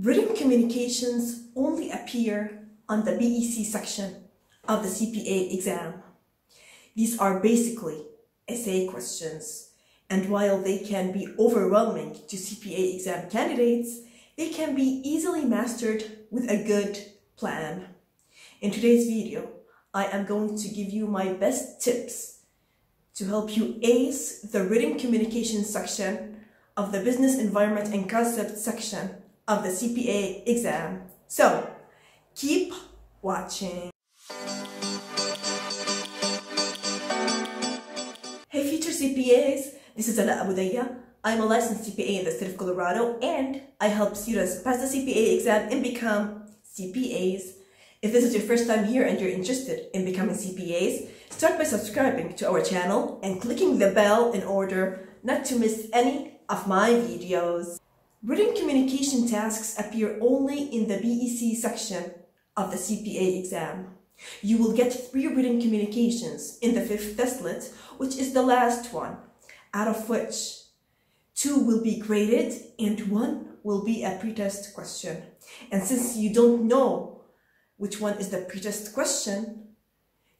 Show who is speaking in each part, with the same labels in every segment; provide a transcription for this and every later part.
Speaker 1: Written communications only appear on the BEC section of the CPA exam. These are basically essay questions, and while they can be overwhelming to CPA exam candidates, they can be easily mastered with a good plan. In today's video, I am going to give you my best tips to help you ace the written communication section of the business environment and concept section of the CPA exam. So keep watching. Hey future CPAs, this is Ala'a Abu Dayyeh. I'm a licensed CPA in the state of Colorado and I help students pass the CPA exam and become CPAs. If this is your first time here and you're interested in becoming CPAs, start by subscribing to our channel and clicking the bell in order not to miss any of my videos. Written communication tasks appear only in the BEC section of the CPA exam. You will get three written communications in the fifth testlet, which is the last one, out of which two will be graded and one will be a pretest question. And since you don't know which one is the pretest question,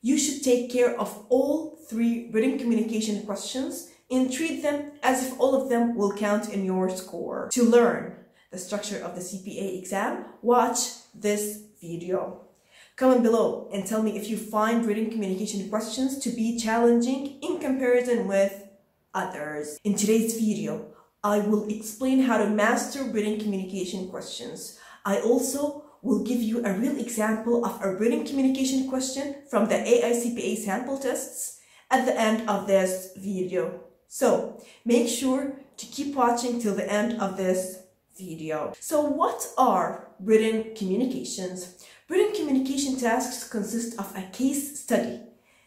Speaker 1: you should take care of all three written communication questions and treat them as if all of them will count in your score. To learn the structure of the CPA exam, watch this video. Comment below and tell me if you find written communication questions to be challenging in comparison with others. In today's video, I will explain how to master written communication questions. I also will give you a real example of a written communication question from the AICPA sample tests at the end of this video. So make sure to keep watching till the end of this video. So what are written communications? Written communication tasks consist of a case study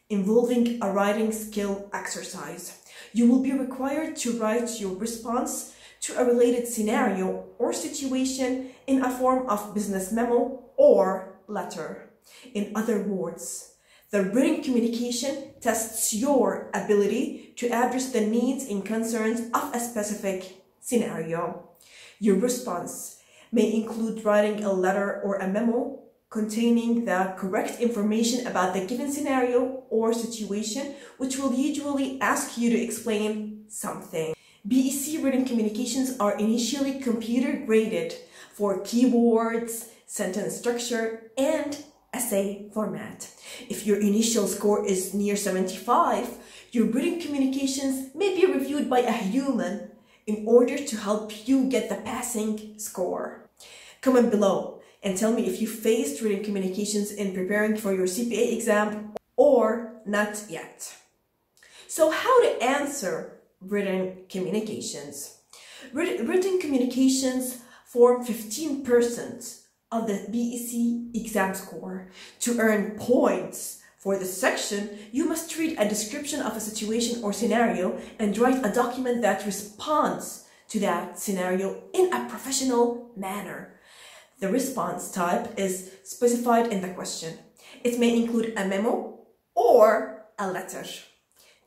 Speaker 1: involving a writing skill exercise. You will be required to write your response to a related scenario or situation in a form of business memo or letter. In other words, the written communication tests your ability to address the needs and concerns of a specific scenario. Your response may include writing a letter or a memo containing the correct information about the given scenario or situation, which will usually ask you to explain something. BEC written communications are initially computer graded for keywords, sentence structure, and essay format. If your initial score is near 75, your written communications may be reviewed by a human in order to help you get the passing score. Comment below and tell me if you faced written communications in preparing for your CPA exam or not yet. So how to answer written communications? Written communications form 15% of the BEC exam score. To earn points for this section, you must read a description of a situation or scenario and write a document that responds to that scenario in a professional manner. The response type is specified in the question. It may include a memo or a letter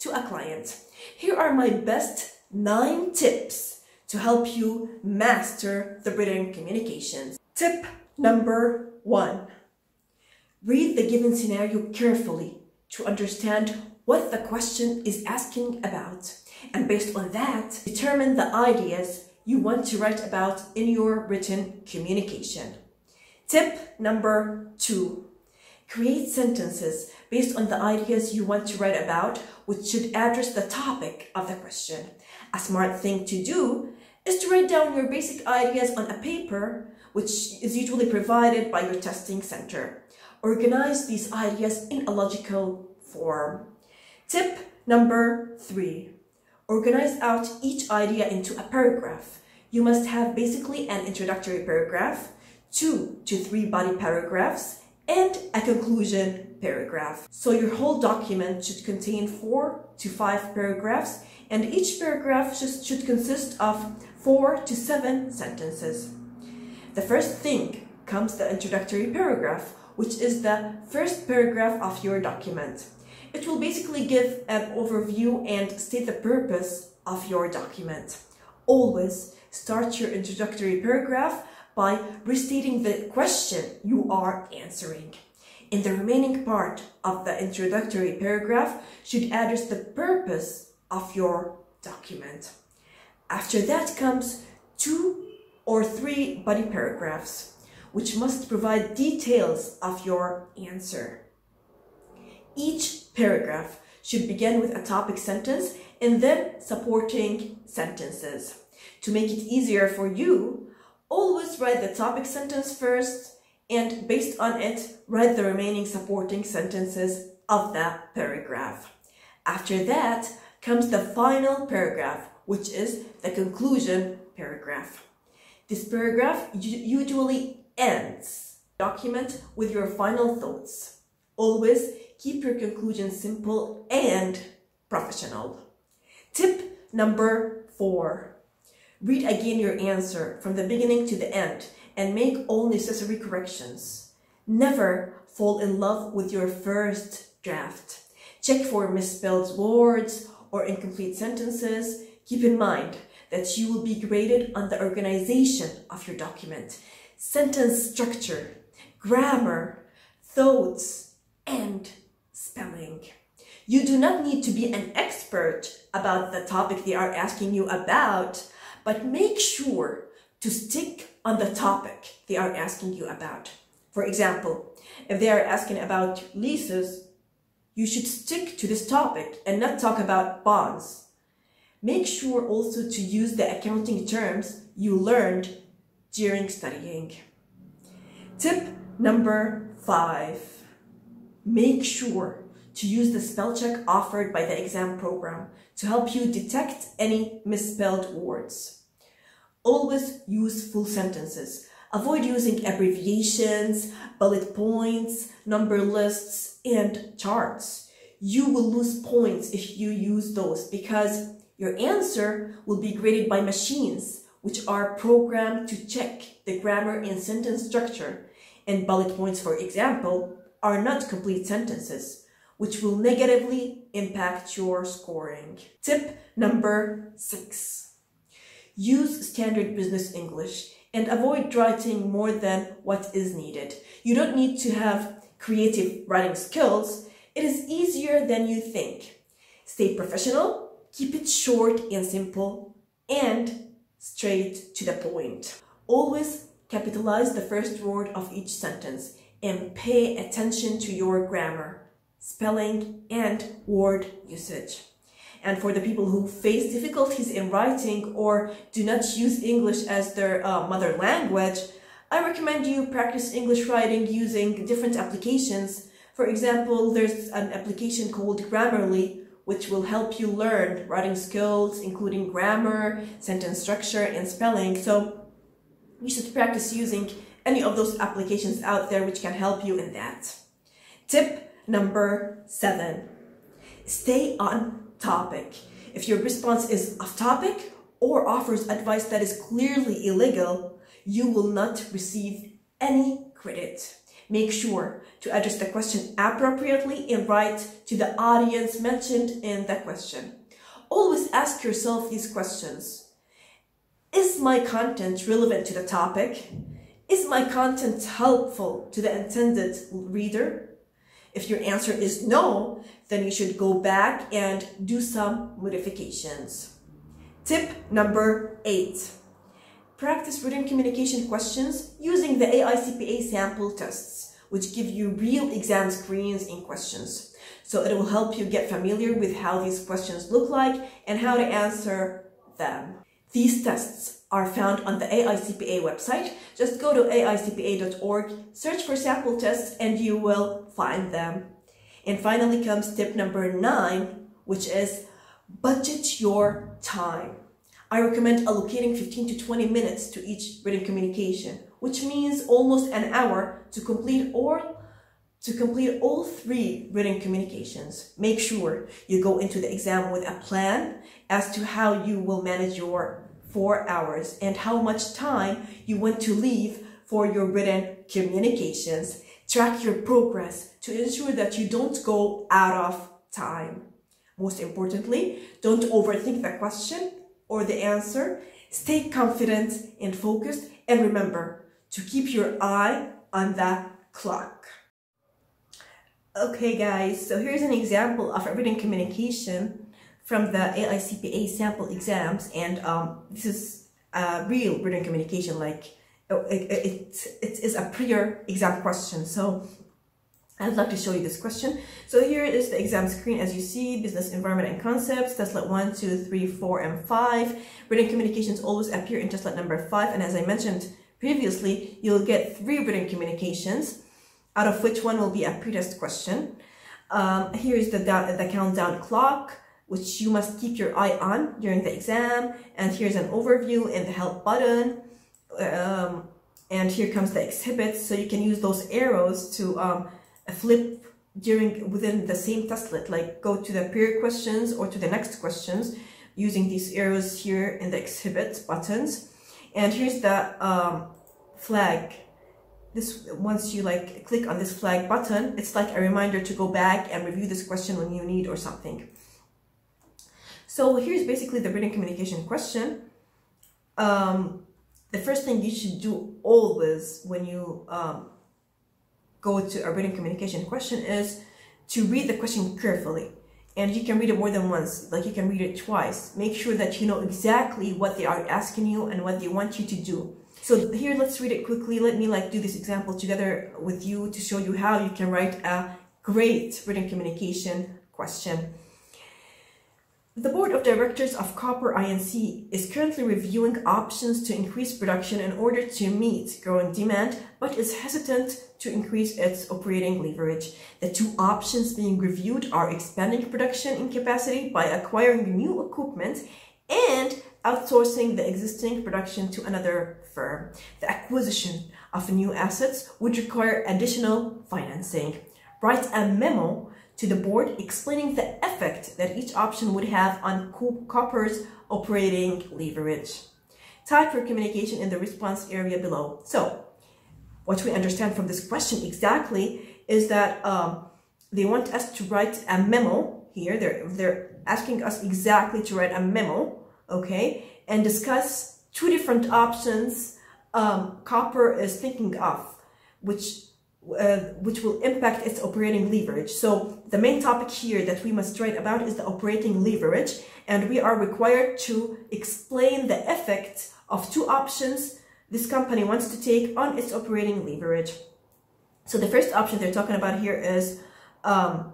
Speaker 1: to a client. Here are my best nine tips to help you master the written communications. Tip Number one, read the given scenario carefully to understand what the question is asking about. And based on that, determine the ideas you want to write about in your written communication. Tip number two, create sentences based on the ideas you want to write about, which should address the topic of the question. A smart thing to do is to write down your basic ideas on a paper which is usually provided by your testing center. Organize these ideas in a logical form. Tip number three, organize out each idea into a paragraph. You must have basically an introductory paragraph, two to three body paragraphs, and a conclusion paragraph. So your whole document should contain four to five paragraphs, and each paragraph should consist of four to seven sentences. The first thing comes the introductory paragraph, which is the first paragraph of your document. It will basically give an overview and state the purpose of your document. Always start your introductory paragraph by restating the question you are answering. In the remaining part of the introductory paragraph should address the purpose of your document. After that comes two or three body paragraphs, which must provide details of your answer. Each paragraph should begin with a topic sentence and then supporting sentences. To make it easier for you, always write the topic sentence first and based on it, write the remaining supporting sentences of that paragraph. After that comes the final paragraph, which is the conclusion paragraph. This paragraph usually ends document with your final thoughts. Always keep your conclusion simple and professional. Tip number four. Read again your answer from the beginning to the end and make all necessary corrections. Never fall in love with your first draft. Check for misspelled words or incomplete sentences. Keep in mind that you will be graded on the organization of your document, sentence structure, grammar, thoughts, and spelling. You do not need to be an expert about the topic they are asking you about, but make sure to stick on the topic they are asking you about. For example, if they are asking about leases, you should stick to this topic and not talk about bonds. Make sure also to use the accounting terms you learned during studying. Tip number five, make sure to use the spell check offered by the exam program to help you detect any misspelled words. Always use full sentences. Avoid using abbreviations, bullet points, number lists, and charts. You will lose points if you use those because your answer will be graded by machines, which are programmed to check the grammar and sentence structure. And bullet points, for example, are not complete sentences, which will negatively impact your scoring. Tip number six. Use standard business English and avoid writing more than what is needed. You don't need to have creative writing skills. It is easier than you think. Stay professional, keep it short and simple, and straight to the point. Always capitalize the first word of each sentence and pay attention to your grammar, spelling, and word usage. And for the people who face difficulties in writing or do not use English as their uh, mother language, I recommend you practice English writing using different applications. For example, there's an application called Grammarly, which will help you learn writing skills, including grammar, sentence structure, and spelling. So you should practice using any of those applications out there which can help you in that. Tip number seven, stay on topic. If your response is off topic or offers advice that is clearly illegal, you will not receive any credit. Make sure to address the question appropriately and write to the audience mentioned in the question. Always ask yourself these questions. Is my content relevant to the topic? Is my content helpful to the intended reader? If your answer is no, then you should go back and do some modifications. Tip number eight. Practice written communication questions using the AICPA sample tests, which give you real exam screens and questions. So it will help you get familiar with how these questions look like and how to answer them. These tests are found on the AICPA website. Just go to aicpa.org, search for sample tests, and you will find them. And finally comes tip number nine, which is budget your time. I recommend allocating 15 to 20 minutes to each written communication, which means almost an hour to complete or to complete all three written communications. Make sure you go into the exam with a plan as to how you will manage your four hours and how much time you want to leave for your written communications. Track your progress to ensure that you don't go out of time. Most importantly, don't overthink the question or the answer. Stay confident and focused and remember, to keep your eye on the clock. Okay guys, so here's an example of a written communication from the AICPA sample exams and um, this is a real written communication like it, it, it is a prior exam question. So I'd like to show you this question. So here is the exam screen as you see, business environment and concepts, Testlet 1, 2, 3, 4, and 5. Written communications always appear in Testlet number 5 and as I mentioned previously, you'll get three written communications out of which one will be a pretest question. Um, here is the, the countdown clock, which you must keep your eye on during the exam. And here's an overview in the help button. Um, and here comes the exhibits. So you can use those arrows to um, flip during within the same testlet, like go to the period questions or to the next questions using these arrows here in the exhibit buttons. And here's the um, flag this once you like click on this flag button it's like a reminder to go back and review this question when you need or something so here's basically the written communication question um, the first thing you should do always when you um, go to a written communication question is to read the question carefully and you can read it more than once like you can read it twice make sure that you know exactly what they are asking you and what they want you to do so here, let's read it quickly. Let me like do this example together with you to show you how you can write a great written communication question. The Board of Directors of Copper Inc. is currently reviewing options to increase production in order to meet growing demand, but is hesitant to increase its operating leverage. The two options being reviewed are expanding production in capacity by acquiring new equipment and outsourcing the existing production to another firm. The acquisition of new assets would require additional financing. Write a memo to the board explaining the effect that each option would have on Copper's operating leverage. Type your communication in the response area below. So, what we understand from this question exactly is that um, they want us to write a memo here. They're, they're asking us exactly to write a memo, okay, and discuss two different options um, copper is thinking of, which uh, which will impact its operating leverage. So the main topic here that we must write about is the operating leverage, and we are required to explain the effect of two options this company wants to take on its operating leverage. So the first option they're talking about here is um,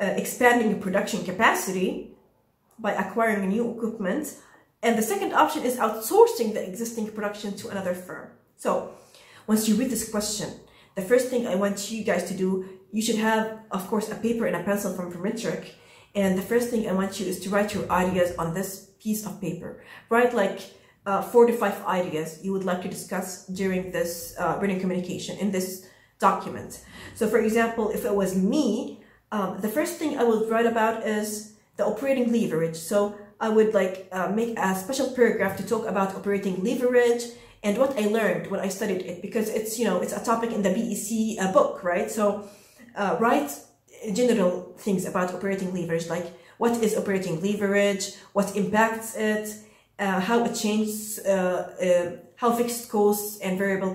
Speaker 1: uh, expanding production capacity by acquiring new equipment and the second option is outsourcing the existing production to another firm. So once you read this question, the first thing I want you guys to do, you should have, of course, a paper and a pencil from Prometric. And the first thing I want you is to write your ideas on this piece of paper. Write like uh, four to five ideas you would like to discuss during this uh, written communication in this document. So for example, if it was me, um, the first thing I would write about is the operating leverage. So I would like uh, make a special paragraph to talk about operating leverage and what I learned when I studied it because it's you know it's a topic in the BEC uh, book right? So uh, write general things about operating leverage like what is operating leverage what impacts it uh, how it changes uh, uh, how fixed costs and variable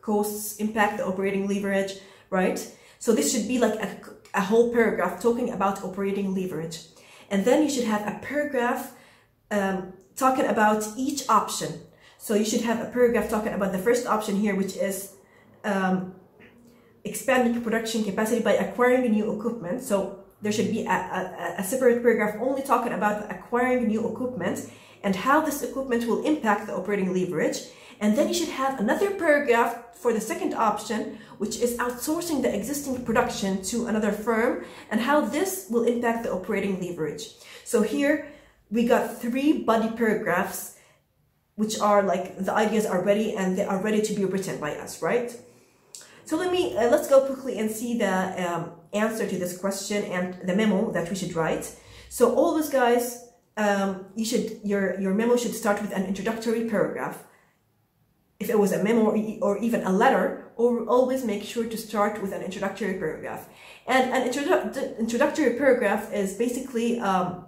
Speaker 1: costs impact the operating leverage right? So this should be like a, a whole paragraph talking about operating leverage. And then you should have a paragraph um, talking about each option. So you should have a paragraph talking about the first option here, which is um, expanding production capacity by acquiring new equipment. So there should be a, a, a, separate paragraph only talking about acquiring new equipment and how this equipment will impact the operating leverage. And then you should have another paragraph for the second option, which is outsourcing the existing production to another firm and how this will impact the operating leverage. So here we got three body paragraphs, which are like the ideas are ready and they are ready to be written by us, right? So let me, uh, let's go quickly and see the um, answer to this question and the memo that we should write. So always guys, um, you should, your, your memo should start with an introductory paragraph if it was a memo or even a letter, or always make sure to start with an introductory paragraph. And an introdu introductory paragraph is basically um,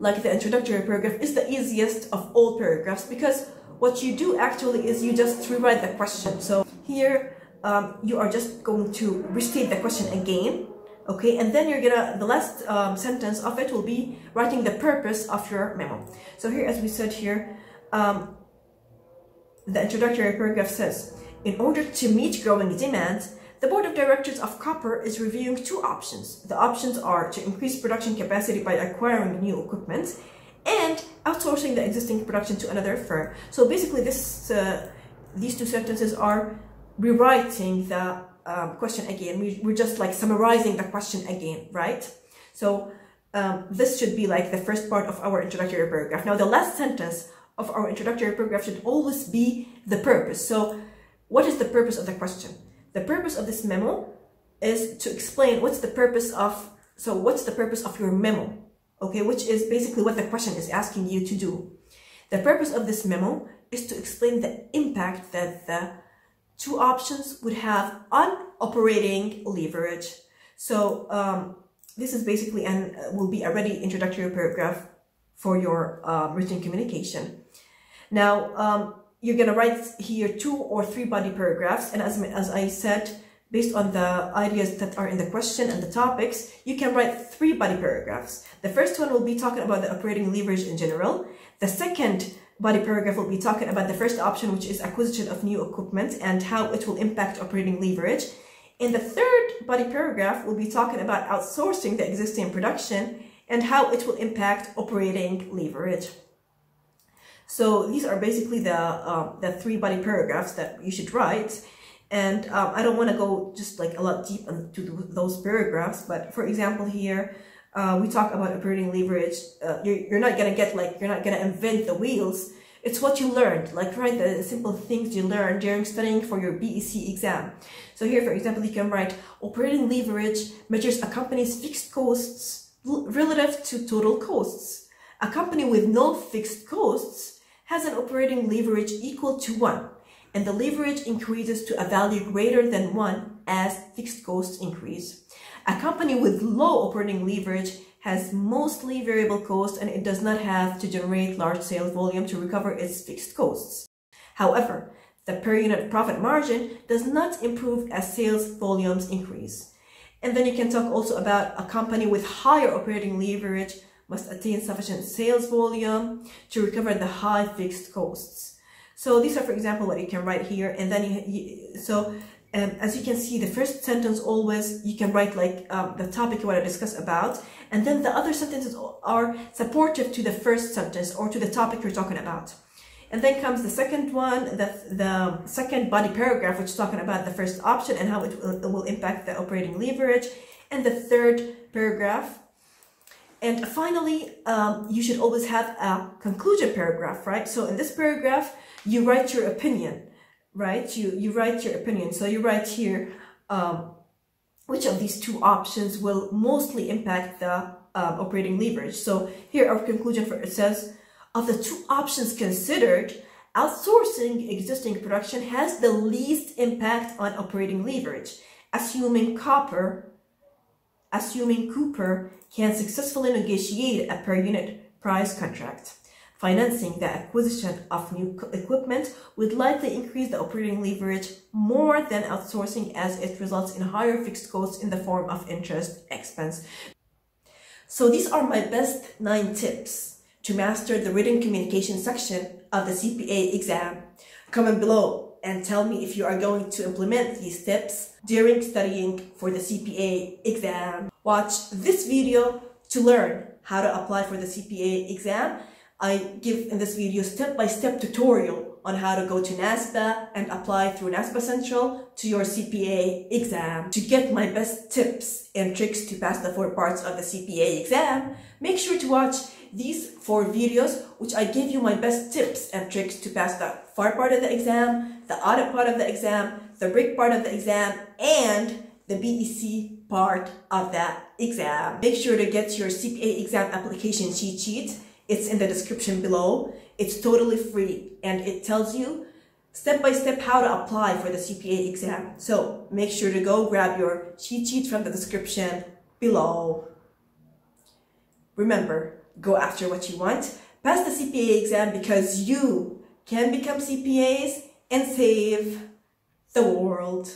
Speaker 1: like the introductory paragraph is the easiest of all paragraphs because what you do actually is you just rewrite the question. So here um, you are just going to restate the question again okay and then you're gonna the last um, sentence of it will be writing the purpose of your memo so here as we said here um, the introductory paragraph says in order to meet growing demand the board of directors of copper is reviewing two options the options are to increase production capacity by acquiring new equipment and outsourcing the existing production to another firm so basically this uh, these two sentences are rewriting the um, question again. We, we're just like summarizing the question again, right? So um, this should be like the first part of our introductory paragraph. Now the last sentence of our introductory paragraph should always be the purpose. So what is the purpose of the question? The purpose of this memo is to explain what's the purpose of, so what's the purpose of your memo? Okay, which is basically what the question is asking you to do. The purpose of this memo is to explain the impact that the two options would have on operating leverage. So um, this is basically and will be a ready introductory paragraph for your uh, written communication. Now, um, you're going to write here two or three body paragraphs. And as, as I said, based on the ideas that are in the question and the topics, you can write three body paragraphs. The first one will be talking about the operating leverage in general. The second body paragraph will be talking about the first option, which is acquisition of new equipment and how it will impact operating leverage. In the third body paragraph, we'll be talking about outsourcing the existing production and how it will impact operating leverage. So these are basically the, uh, the three body paragraphs that you should write. And um, I don't want to go just like a lot deep into those paragraphs, but for example here, uh, we talk about operating leverage. Uh, you're, you're not gonna get like, you're not gonna invent the wheels. It's what you learned, like write the simple things you learned during studying for your BEC exam. So here, for example, you can write operating leverage measures a company's fixed costs relative to total costs. A company with no fixed costs has an operating leverage equal to one, and the leverage increases to a value greater than one as fixed costs increase. A company with low operating leverage has mostly variable costs and it does not have to generate large sales volume to recover its fixed costs. However, the per unit profit margin does not improve as sales volumes increase. And then you can talk also about a company with higher operating leverage must attain sufficient sales volume to recover the high fixed costs. So these are, for example, what you can write here. And then you, you so um, as you can see, the first sentence always, you can write like um, the topic you want to discuss about. And then the other sentences are supportive to the first sentence or to the topic you're talking about. And then comes the second one, the, the second body paragraph, which is talking about the first option and how it will, it will impact the operating leverage. And the third paragraph. And finally, um, you should always have a conclusion paragraph, right? So in this paragraph, you write your opinion right? You, you write your opinion. So you write here, um, which of these two options will mostly impact the um, operating leverage. So here our conclusion for it says, of the two options considered, outsourcing existing production has the least impact on operating leverage, assuming copper, assuming Cooper can successfully negotiate a per unit price contract. Financing the acquisition of new equipment would likely increase the operating leverage more than outsourcing as it results in higher fixed costs in the form of interest expense. So these are my best nine tips to master the written communication section of the CPA exam. Comment below and tell me if you are going to implement these tips during studying for the CPA exam. Watch this video to learn how to apply for the CPA exam I give in this video step-by-step -step tutorial on how to go to NASBA and apply through NASBA Central to your CPA exam. To get my best tips and tricks to pass the four parts of the CPA exam, make sure to watch these four videos which I give you my best tips and tricks to pass the FAR part of the exam, the audit part of the exam, the REG part of the exam, and the BEC part of that exam. Make sure to get your CPA exam application cheat sheet it's in the description below. It's totally free and it tells you step by step how to apply for the CPA exam. So make sure to go grab your cheat sheet from the description below. Remember, go after what you want. Pass the CPA exam because you can become CPAs and save the world.